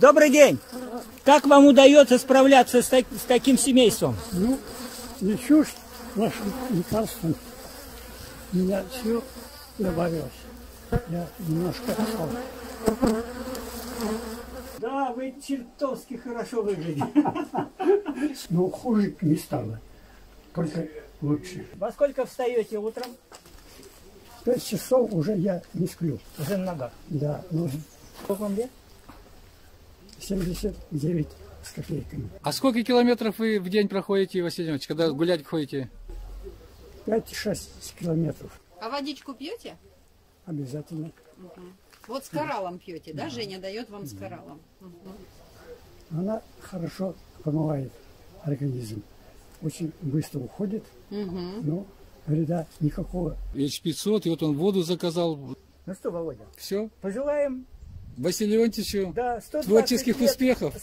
Добрый день. Как вам удается справляться с, так- с таким семейством? Ну, лечусь вашим лекарством. Меня все добавилось. Я немножко отстал. Да, вы чертовски хорошо выглядите. Но хуже не стало. Только лучше. Во сколько встаете утром? Пять часов уже я не сплю. Уже на ногах. Да, ну, Сколько вам лет? 79 с копейками. А сколько километров вы в день проходите, Василий Иванович, когда гулять ходите? 5-6 километров А водичку пьете? обязательно. Вот с кораллом пьете, да? Женя дает вам с кораллом. Она хорошо помывает организм. Очень быстро уходит, но вреда никакого. H500, и вот он воду заказал. Ну что, Володя, Все. пожелаем, Василию Леонтьевичу да, 120 творческих лет успехов.